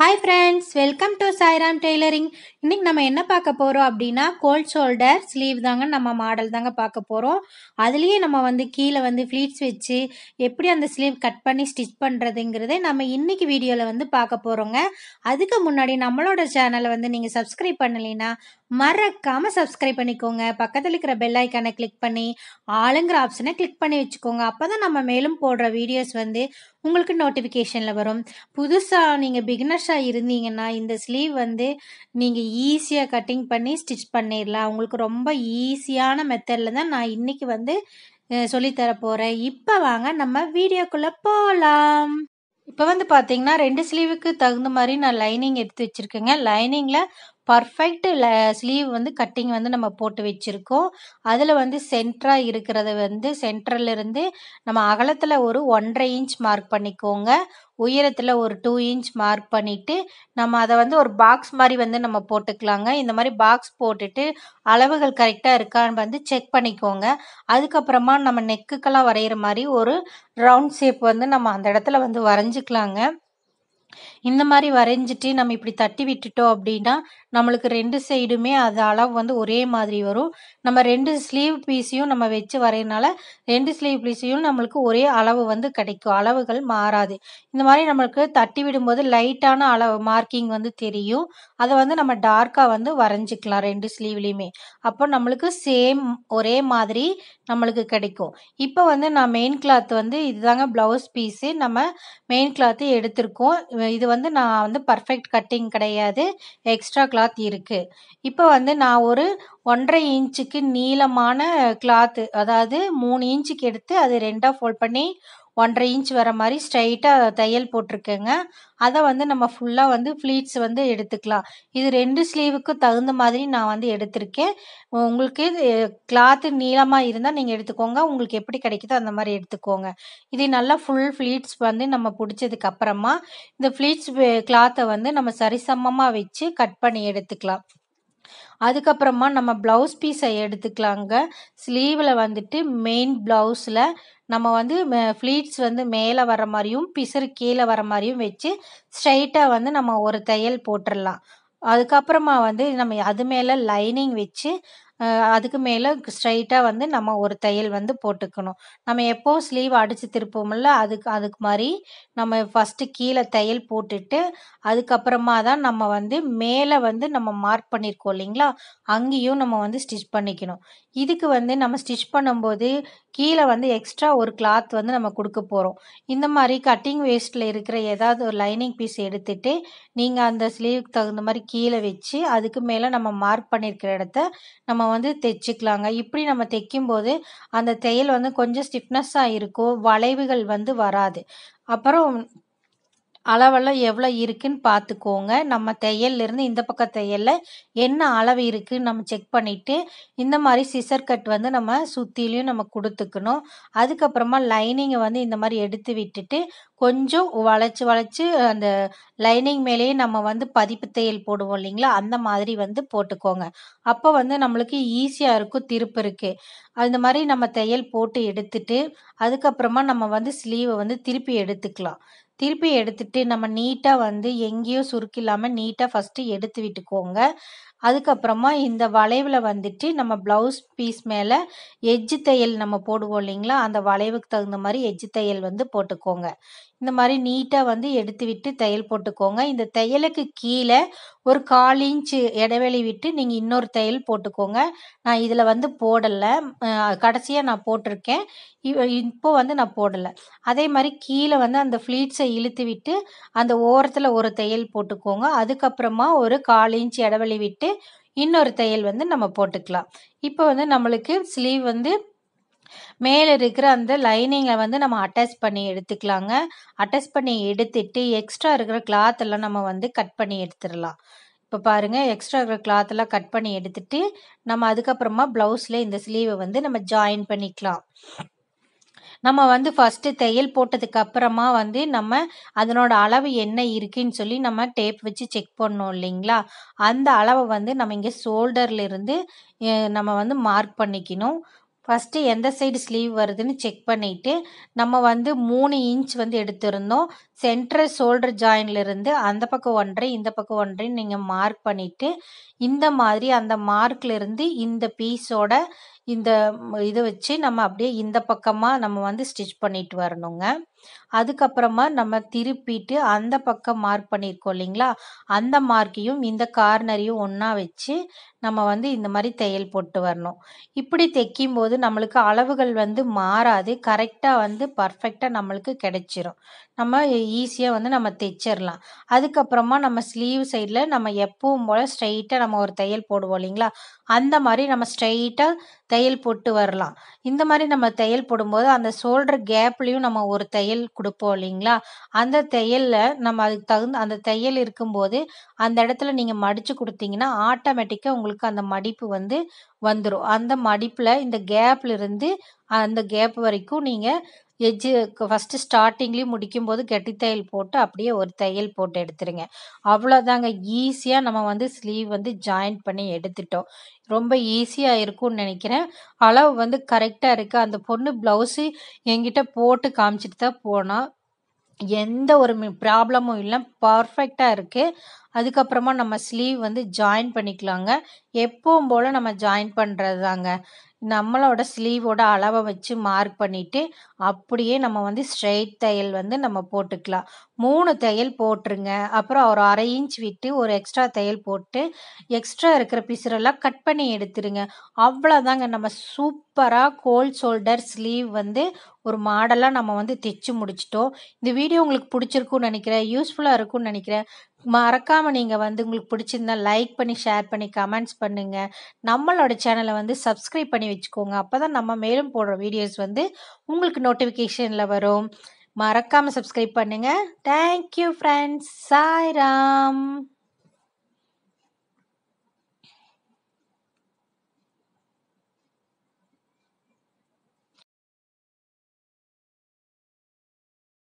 Hi friends welcome to Sairam tailoring இன்றைக்கி நம்ம என்ன பார்க்க போகிறோம் அப்படின்னா கோல்ட் ஷோல்டர் ஸ்லீவ் தாங்க நம்ம மாடல் தாங்க பார்க்க போகிறோம் அதுலேயே நம்ம வந்து கீழே வந்து ஃப்ளீட்ஸ் வச்சு எப்படி அந்த ஸ்லீவ் கட் பண்ணி ஸ்டிச் பண்ணுறதுங்கிறதே நம்ம இன்றைக்கி வீடியோவில் வந்து பார்க்க போகிறோங்க அதுக்கு முன்னாடி நம்மளோட சேனலை வந்து நீங்கள் சப்ஸ்கிரைப் பண்ணலைன்னா மறக்காமல் சப்ஸ்கிரைப் பண்ணிக்கோங்க. பக்கத்தில் இருக்கிற பெல் ஐக்கானை கிளிக் பண்ணி ஆளுங்கிற ஆப்ஷனை கிளிக் பண்ணி வச்சுக்கோங்க. அப்போ தான் நம்ம மேலும் போடுற வீடியோஸ் வந்து உங்களுக்கு நோட்டிஃபிகேஷனில் வரும். புதுசாக நீங்கள் பிகினர்ஸாக இருந்தீங்கன்னா இந்த ஸ்லீவ் வந்து நீங்கள் ஈஸியாக கட்டிங் பண்ணி ஸ்டிச் பண்ணிடலாம் உங்களுக்கு ரொம்ப ஈஸியான மெத்தடில் தான் நான் இன்னைக்கு வந்து சொல்லித்தர போகிறேன் இப்போ வாங்க நம்ம வீடியோக்குள்ளே போகலாம் இப்போ வந்து பார்த்தீங்கன்னா ரெண்டு ஸ்லீவுக்கு தகுந்த மாதிரி நான் லைனிங் எடுத்து வச்சுருக்கேங்க. லைனிங்கில் பர்ஃபெக்ட் ஸ்லீவ் வந்து கட்டிங் வந்து நம்ம போட்டு வச்சுருக்கோம். அதில் வந்து சென்டராக இருக்கிறத வந்து சென்டர்லேருந்து நம்ம அகலத்தில் ஒரு ஒன்றரை இன்ச் மார்க் பண்ணிக்கோங்க. உயரத்தில் ஒரு டூ இன்ச் மார்க் பண்ணிவிட்டு நம்ம அதை வந்து ஒரு பாக்ஸ் மாதிரி வந்து நம்ம போட்டுக்கலாங்க. இந்த மாதிரி பாக்ஸ் போட்டுட்டு அளவுகள் கரெக்டாக இருக்கான்னு வந்து செக் பண்ணிக்கோங்க. அதுக்கப்புறமா நம்ம நெக்குக்கெல்லாம் வரைகிற மாதிரி ஒரு ரவுண்ட் ஷேப் வந்து நம்ம அந்த இடத்துல வந்து வரைஞ்சிக்கலாங்க. இந்த மாதிரி வரைஞ்சிட்டு நம்ம இப்படி தட்டி விட்டுட்டோம் அப்படின்னா நம்மளுக்கு ரெண்டு சைடுமே அது அளவு வந்து ஒரே மாதிரி வரும். நம்ம ரெண்டு ஸ்லீவ் பீஸையும் நம்ம வச்சு வரையினால ரெண்டு ஸ்லீவ் பீஸையும் நம்மளுக்கு ஒரே அளவு வந்து கிடைக்கும். அளவுகள் மாறாது. இந்த மாதிரி நம்மளுக்கு தட்டி விடும்போது லைட்டான அளவு மார்க்கிங் வந்து தெரியும். அதை வந்து நம்ம டார்க்காக வந்து வரைஞ்சிக்கலாம் ரெண்டு ஸ்லீவ்லேயுமே அப்போ நம்மளுக்கு சேம் ஒரே மாதிரி நம்மளுக்கு கிடைக்கும். இப்போ வந்து நான் மெயின் கிளாத் வந்து இதுதாங்க ப்ளவுஸ் பீஸு நம்ம மெயின் கிளாத்து எடுத்திருக்கோம். இது வந்து நான் வந்து பர்ஃபெக்ட் கட்டிங் கிடையாது. எக்ஸ்ட்ரா கிளாத் இருக்குது இப்போ வந்து நான் ஒரு ஒன்றரை இன்ச்சுக்கு நீளமான கிளாத்து அதாவது மூணு இன்ச்சுக்கு எடுத்து அது ரெண்டாக ஃபோல்ட் பண்ணி ஒன்றரை இன்ச் வர மாதிரி ஸ்ட்ரைட்டாக தையல் போட்டிருக்கேங்க. அதை வந்து நம்ம ஃபுல்லாக வந்து ஃப்ளீட்ஸ் வந்து எடுத்துக்கலாம். இது ரெண்டு ஸ்லீவுக்கும் தகுந்த மாதிரி நான் வந்து எடுத்திருக்கேன். உங்களுக்கு கிளாத்து நீளமாக இருந்தால் நீங்கள் எடுத்துக்கோங்க. உங்களுக்கு எப்படி கிடைக்குதோ அந்த மாதிரி எடுத்துக்கோங்க. இது நல்லா ஃபுல் ஃப்ளீட்ஸ் வந்து நம்ம பிடிச்சதுக்கு அப்புறமா இந்த ஃப்ளீட்ஸ் கிளாத்தை வந்து நம்ம சரிசமமாக வச்சு கட் பண்ணி எடுத்துக்கலாம். அதுக்கப்புறமா நம்ம ப்ளவுஸ் பீஸை எடுத்துக்கலாங்க. ஸ்லீவில் வந்துட்டு மெயின் ப்ளவுஸில் நம்ம வந்து ஃப்ளீட்ஸ் வந்து மேலே வர மாதிரியும் பிசறு கீழே வர மாதிரியும் வச்சு ஸ்ட்ரைட்டாக வந்து நம்ம ஒரு தையல் போட்டுடலாம் அதுக்கப்புறமா வந்து நம்ம அது மேலே லைனிங் வச்சு அதுக்கு மேலே ஸ்ட்ரைட்டாக வந்து நம்ம ஒரு தையல் வந்து போட்டுக்கணும். நம்ம எப்போ ஸ்லீவ் அடித்து திருப்போம்ல அதுக்கு அதுக்கு மாதிரி நம்ம ஃபஸ்ட்டு கீழே தையல் போட்டுட்டு அதுக்கப்புறமா தான் நம்ம வந்து மேலே வந்து நம்ம மார்க் பண்ணியிருக்கோம் இல்லைங்களா? அங்கேயும் நம்ம வந்து ஸ்டிச் பண்ணிக்கணும். இதுக்கு வந்து நம்ம ஸ்டிச் பண்ணும்போது கீழே வந்து எக்ஸ்ட்ரா ஒரு கிளாத் வந்து நம்ம கொடுக்க போகிறோம் இந்த மாதிரி கட்டிங் வேஸ்ட்டில் இருக்கிற ஏதாவது ஒரு லைனிங் பீஸ் எடுத்துட்டு நீங்கள் அந்த ஸ்லீவுக்கு தகுந்த மாதிரி கீழே வச்சு அதுக்கு மேலே நம்ம மார்க் பண்ணியிருக்கிற இடத்த நம்ம வந்து தைச்சிக்கலாங்க. இப்படி நம்ம தைக்கும்போது அந்த தையல் வந்து கொஞ்சம் ஸ்டிஃப்னஸ்ஸாக இருக்கும். வளைவுகள் வந்து வராது. அப்புறம் அளவெல்லாம் எவ்வளோ இருக்குன்னு பார்த்துக்கோங்க நம்ம தையல்லேருந்து இந்த பக்கம் தையலில் என்ன அளவு இருக்குன்னு நம்ம செக் பண்ணிவிட்டு இந்த மாதிரி சிசர் கட் வந்து நம்ம சுற்றிலையும் நம்ம கொடுத்துக்கணும். அதுக்கப்புறமா லைனிங்கை வந்து இந்த மாதிரி எடுத்து விட்டுட்டு கொஞ்சம் வளைச்சி வளைச்சி அந்த லைனிங் மேலேயே நம்ம வந்து பதிப்பு தையல் போடுவோம் இல்லைங்களா? அந்த மாதிரி வந்து போட்டுக்கோங்க. அப்போ வந்து நம்மளுக்கு ஈஸியாக இருக்கும் திருப்பருக்கு அந்த மாதிரி நம்ம தையல் போட்டு எடுத்துட்டு அதுக்கப்புறமா நம்ம வந்து ஸ்லீவை வந்து திருப்பி எடுத்துக்கலாம். திருப்பி எடுத்துட்டு நம்ம நீட்டாக வந்து எங்கேயும் சுருக்கில்லாமல் நீட்டாக ஃபஸ்ட்டு எடுத்து விட்டுக்கோங்க. அதுக்கப்புறமா இந்த வளைவில் வந்துட்டு நம்ம ப்ளவுஸ் பீஸ் மேலே எஜ்ஜு தையல் நம்ம போடுவோம் இல்லைங்களா? அந்த வளைவுக்கு தகுந்த மாதிரி எஜ்ஜு தையல் வந்து போட்டுக்கோங்க. இந்த மாதிரி நீட்டாக வந்து எடுத்து விட்டு தையல் போட்டுக்கோங்க. இந்த தையலுக்கு கீழே ஒரு கால் இன்ச்சு இடைவெளி விட்டு நீங்கள் இன்னொரு தையல் போட்டுக்கோங்க. நான் இதில் வந்து போடலை. கடைசியாக நான் போட்டிருக்கேன். இப்போ வந்து நான் போடலை. அதே மாதிரி கீழே வந்து அந்த ஃப்ளீட்ஸை இழுத்து விட்டு அந்த ஓரத்தில் ஒரு தையல் போட்டுக்கோங்க. அதுக்கப்புறமா ஒரு கால் இன்ச் இடைவெளி விட்டு இன்னொரு தையல் வந்து நம்ம போட்டுக்கலாம். இப்போ வந்து நம்மளுக்கு ஸ்லீவ் வந்து மேலே இருக்கிற அந்த லைனிங்கை வந்து நம்ம அட்டாச் பண்ணி எடுத்துக்கலாங்க. அட்டாச் பண்ணி எடுத்துட்டு எக்ஸ்ட்ரா இருக்கிற கிளாத் எல்லாம் நம்ம வந்து கட் பண்ணி எடுத்துடலாம். இப்போ பாருங்கள் எக்ஸ்ட்ரா இருக்கிற கிளாத் எல்லாம் கட் பண்ணி எடுத்துட்டு நம்ம அதுக்கப்புறமா ப்ளவுஸில் இந்த ஸ்லீவை வந்து நம்ம ஜாயின் பண்ணிக்கலாம். நம்ம வந்து ஃபஸ்ட்டு தையல் போட்டதுக்கு அப்புறமா வந்து நம்ம அதனோட அளவு என்ன இருக்குன்னு சொல்லி நம்ம டேப் வச்சு செக் பண்ணோம் இல்லைங்களா? அந்த அளவை வந்து நம்ம இங்கே ஷோல்டர்லேருந்து நம்ம வந்து மார்க் பண்ணிக்கணும். ஃபஸ்ட்டு எந்த சைடு ஸ்லீவ் வருதுன்னு செக் பண்ணிவிட்டு நம்ம வந்து மூணு இன்ச் வந்து எடுத்திருந்தோம். சென்ட்ரல் ஷோல்டர் ஜாயின்லேருந்து அந்த பக்கம் ஒன்றரை இந்த பக்கம் ஒன்றரை நீங்கள் மார்க் பண்ணிவிட்டு இந்த மாதிரி அந்த மார்க்லேருந்து இந்த பீஸோட இந்த இதை வச்சு நம்ம அப்படியே இந்த பக்கமாக நம்ம வந்து ஸ்டிச் பண்ணிட்டு வரணுங்க. அதுக்கப்புறமா நம்ம திருப்பிட்டு அந்த பக்கம் மார்க் பண்ணியிருக்கோம் இல்லைங்களா? அந்த மார்க்கையும் இந்த கார்னரையும் ஒன்றா வச்சு நம்ம வந்து இந்த மாதிரி தையல் போட்டு வரணும். இப்படி தைக்கும் போது நம்மளுக்கு அளவுகள் வந்து மாறாது. கரெக்டாக வந்து பர்ஃபெக்டாக நம்மளுக்கு கிடைச்சிரும். நம்ம ஈஸியாக வந்து நம்ம தைச்சிடலாம் அதுக்கப்புறமா நம்ம ஸ்லீவ் சைடில் நம்ம எப்பவும் போல் ஸ்ட்ரைட்டாக நம்ம ஒரு தையல் போடுவோம் இல்லைங்களா? அந்த மாதிரி நம்ம ஸ்ட்ரைட்டாக தையல் போட்டு வரலாம். இந்த மாதிரி நம்ம தையல் போடும்போது அந்த ஷோல்டர் கேப்லேயும் நம்ம ஒரு தையல் கொடுப்போம் இல்லைங்களா? அந்த தையலில் நம்ம அதுக்கு தகுந்த அந்த தையல் இருக்கும்போது அந்த இடத்துல நீங்கள் மடித்து கொடுத்தீங்கன்னா ஆட்டோமேட்டிக்காக உங்களுக்கு அந்த மடிப்பு வந்து வந்துடும் அந்த மடிப்பில் இந்த கேப்லேருந்து அந்த கேப் வரைக்கும் நீங்கள் எஜ்ஜு ஃபஸ்ட்டு ஸ்டார்டிங்லேயும் முடிக்கும்போது கெட்டி தையல் போட்டு அப்படியே ஒரு தையல் போட்டு எடுத்துருங்க. அவ்வளோதாங்க ஈஸியாக நம்ம வந்து ஸ்லீவ் வந்து ஜாயின் பண்ணி எடுத்துட்டோம். ரொம்ப ஈஸியாக இருக்கும்னு நினைக்கிறேன். அளவு வந்து கரெக்டாக இருக்குது அந்த பொண்ணு ப்ளவுஸு என்கிட்ட போட்டு காமிச்சிட்டு தான் போனால் எந்த ஒரு ப்ராப்ளமும் இல்லை. பர்ஃபெக்டாக இருக்குது அதுக்கப்புறமா நம்ம ஸ்லீவ் வந்து ஜாயின் பண்ணிக்கலாங்க. எப்பவும் போல் நம்ம ஜாயின் பண்ணுறது தாங்க நம்மளோட ஸ்லீவோட அளவை வச்சு மார்க் பண்ணிவிட்டு அப்படியே நம்ம வந்து ஸ்ட்ரெயிட் தையல் வந்து நம்ம போட்டுக்கலாம். மூணு தையல் போட்டுருங்க. அப்புறம் ஒரு அரை இன்ச் விட்டு ஒரு எக்ஸ்ட்ரா தையல் போட்டு எக்ஸ்ட்ரா இருக்கிற பிசுரெல்லாம் கட் பண்ணி எடுத்துருங்க. அவ்வளோதாங்க நம்ம சூப்பராக கோல் ஷோல்டர் ஸ்லீவ் வந்து ஒரு மாடலாக நம்ம வந்து தைச்சு முடிச்சிட்டோம். இந்த வீடியோ உங்களுக்கு பிடிச்சிருக்குன்னு நினைக்கிறேன். யூஸ்ஃபுல்லாக இருக்கும்னு நினைக்கிறேன். மறக்காமல் நீங்கள் வந்து உங்களுக்கு பிடிச்சிருந்தா லைக் பண்ணி ஷேர் பண்ணி கமெண்ட்ஸ் பண்ணுங்கள் நம்மளோட சேனலை வந்து சப்ஸ்கிரைப் பண்ணி வச்சுக்கோங்க. அப்போ தான் நம்ம மேலும் போடுற வீடியோஸ் வந்து உங்களுக்கு நோட்டிஃபிகேஷனில் வரும். மறக்காமல் சப்ஸ்கிரைப் பண்ணுங்கள் தேங்க்யூ ஃப்ரெண்ட்ஸ் சாய்ராம்